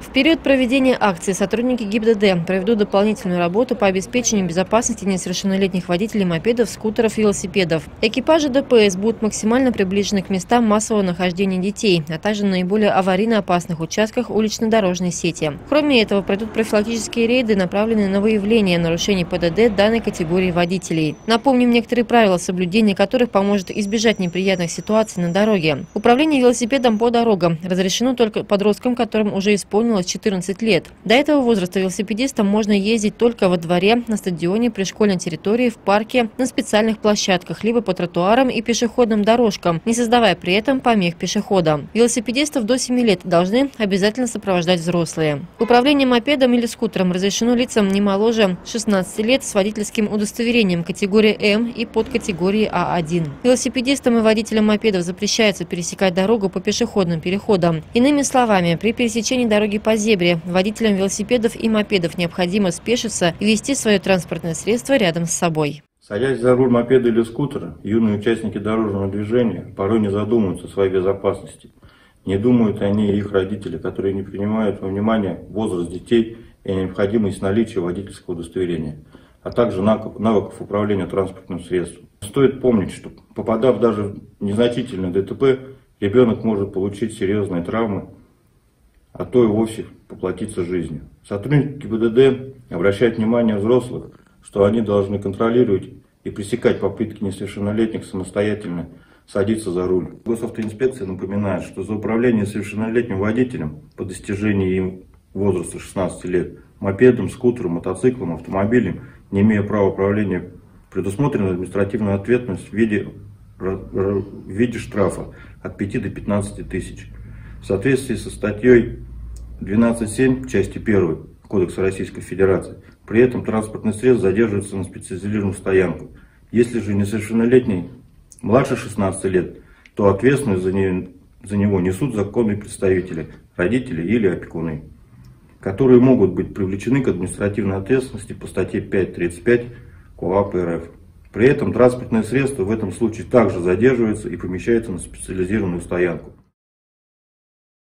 В период проведения акции сотрудники ГИБДД проведут дополнительную работу по обеспечению безопасности несовершеннолетних водителей мопедов, скутеров и велосипедов. Экипажи ДПС будут максимально приближены к местам массового нахождения детей, а также на наиболее аварийно опасных участках улично-дорожной сети. Кроме этого, пройдут профилактические рейды, направленные на выявление нарушений ПДД данной категории водителей. Напомним некоторые правила, соблюдения которых поможет избежать неприятных ситуаций на дороге. Управление велосипедом по дорогам разрешено только подросткам, которым уже исполнилось 14 лет. До этого возраста велосипедистам можно ездить только во дворе, на стадионе, при школьной территории, в парке, на специальных площадках, либо по тротуарам и пешеходным дорожкам, не создавая при этом помех пешеходам. Велосипедистов до 7 лет должны обязательно сопровождать взрослые. Управление мопедом или скутером разрешено лицам не моложе 16 лет с водительским удостоверением категории М и под категорией А1. Велосипедистам и водителям мопедов запрещается пересекать дорогу по пешеходным переходам. Иными словами, при пересечении дороги по зебре водителям велосипедов и мопедов необходимо спешиться и вести свое транспортное средство рядом с собой. Садясь за руль мопеда или скутера, юные участники дорожного движения порой не задумываются о своей безопасности. Не думают они и их родители, которые не принимают во внимание возраст детей и необходимость наличия водительского удостоверения, а также навыков управления транспортным средством. Стоит помнить, что попадав даже в незначительное ДТП, ребенок может получить серьезные травмы, а то и вовсе поплатиться жизнью. Сотрудники ГИБДД обращают внимание взрослых, что они должны контролировать и пресекать попытки несовершеннолетних самостоятельно садиться за руль. Госавтоинспекция напоминает, что за управление совершеннолетним водителем по достижении им возраста 16 лет мопедом, скутером, мотоциклом, автомобилем, не имея права управления, предусмотрена административная ответственность в виде, в виде штрафа от 5 до 15 тысяч. В соответствии со статьей 12.7 части 1 Кодекса Российской Федерации, при этом транспортный средство задерживается на специализированную стоянку. Если же несовершеннолетний младше 16 лет, то ответственность за, не, за него несут законные представители, родители или опекуны, которые могут быть привлечены к административной ответственности по статье 5.35 КоАП РФ. При этом транспортное средство в этом случае также задерживается и помещается на специализированную стоянку.